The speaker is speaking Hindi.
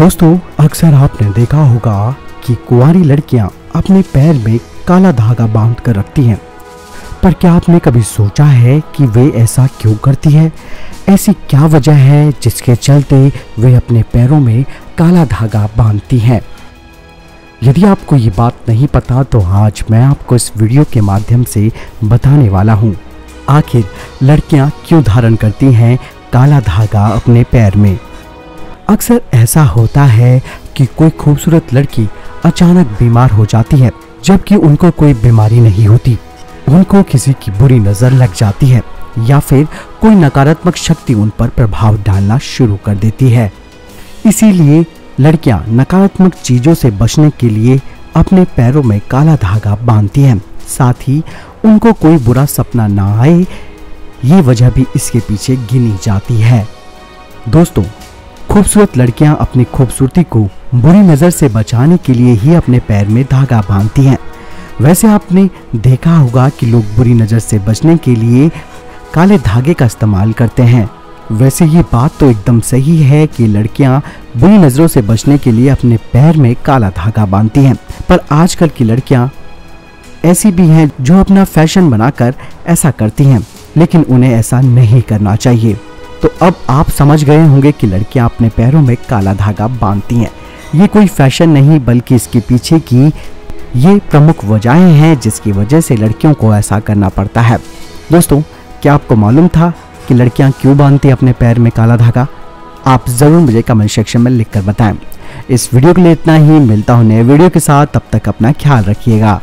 दोस्तों, अक्सर आपने देखा होगा कि कुंवारी लड़कियाँ अपने पैर में काला धागा बाँध कर रखती हैं। पर क्या आपने कभी सोचा है कि वे ऐसा क्यों करती है? ऐसी क्या वजह है जिसके चलते वे अपने पैरों में काला धागा बांधती हैं? यदि आपको ये बात नहीं पता तो आज मैं आपको इस वीडियो के माध्यम से बताने वाला हूँ। आखिर लड़कियाँ क्यों धारण करती हैं काला धागा अपने पैर में? अक्सर ऐसा होता है कि कोई खूबसूरत लड़की अचानक बीमार हो जाती है, जबकि उनको कोई बीमारी नहीं होती। उनको किसी की बुरी नज़र लग जाती है, या फिर कोई नकारात्मक शक्ति उन पर प्रभाव डालना शुरू कर देती है। इसीलिए लड़कियाँ नकारात्मक चीज़ों से बचने के लिए अपने पैरों में काला धागा बांधती हैं। साथ ही उनको कोई बुरा सपना ना आए, ये वजह भी इसके पीछे गिनी जाती है। दोस्तों खूबसूरत लड़कियाँ अपनी खूबसूरती को बुरी नज़र से बचाने के लिए ही अपने पैर में धागा बांधती हैं। वैसे आपने देखा होगा कि लोग बुरी नज़र से बचने के लिए काले धागे का इस्तेमाल करते हैं। वैसे ये बात तो एकदम सही है कि लड़कियाँ बुरी नज़रों से बचने के लिए अपने पैर में काला धागा बांधती हैं। पर आजकल की लड़कियाँ ऐसी भी हैं जो अपना फ़ैशन बनाकर ऐसा करती हैं, लेकिन उन्हें ऐसा नहीं करना चाहिए। तो अब आप समझ गए होंगे कि लड़कियाँ अपने पैरों में काला धागा बांधती हैं। ये कोई फ़ैशन नहीं, बल्कि इसके पीछे की ये प्रमुख वजहें हैं, जिसकी वजह से लड़कियों को ऐसा करना पड़ता है। दोस्तों, क्या आपको मालूम था कि लड़कियाँ क्यों बांधती अपने पैर में काला धागा? आप ज़रूर मुझे कमेंट सेक्शन में लिखकर बताएँ। इस वीडियो के लिए इतना ही। मिलता हूँ नए वीडियो के साथ। तब तक अपना ख्याल रखिएगा।